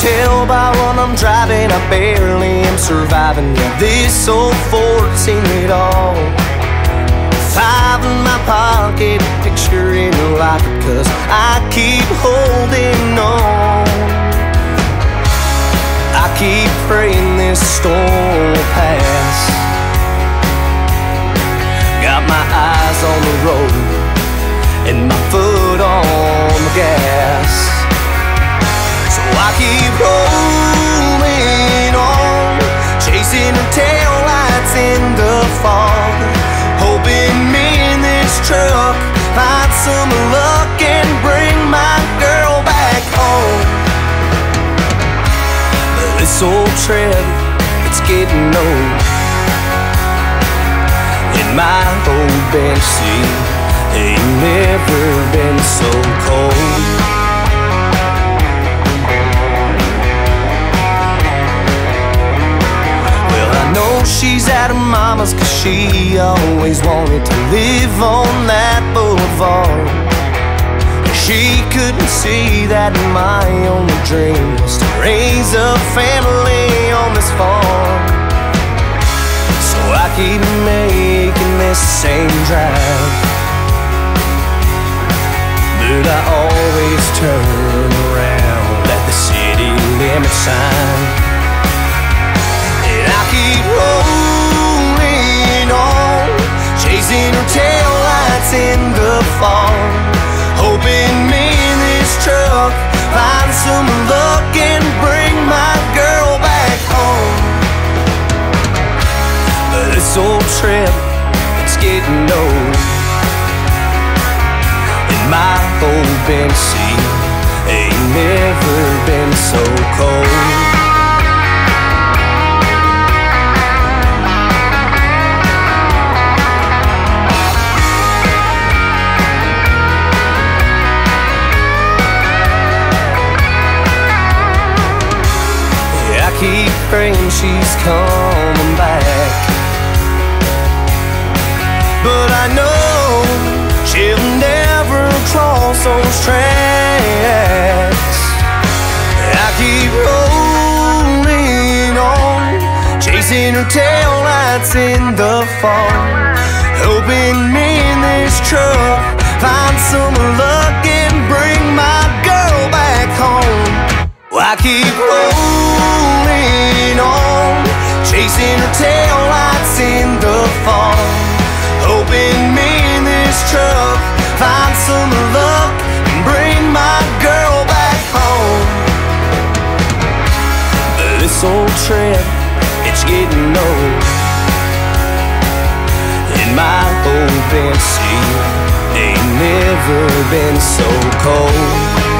tell by what I'm driving, I barely am surviving. Yeah, this old Ford's seen it all. Five in my pocket, picture in your life, cause I keep holding on. I keep praying this storm will pass. Got my eyes on the road lights in the fog, hoping me in this truck find some luck and bring my girl back home. But this old tread, it's getting old. In my old bench seat, ain't never been so know she's at her mama's cause she always wanted to live on that boulevard. She couldn't see that my only dream was to raise a family on this farm. So I keep making this same drive. But I always turn around at the city limit sign. Chasing her tail lights in the fog, hoping me in this truck find some luck and bring my girl back home. But this old trip, it's getting old. And my old seat ain't Praying she's coming back. But I know she'll never cross those tracks. I keep rolling on, chasing her tail lights in the fog, hoping me in this truck find some luck and bring my girl back home. Well, I keep rolling and bring my girl back home. This old trip, it's getting old. And my ain't never been so cold.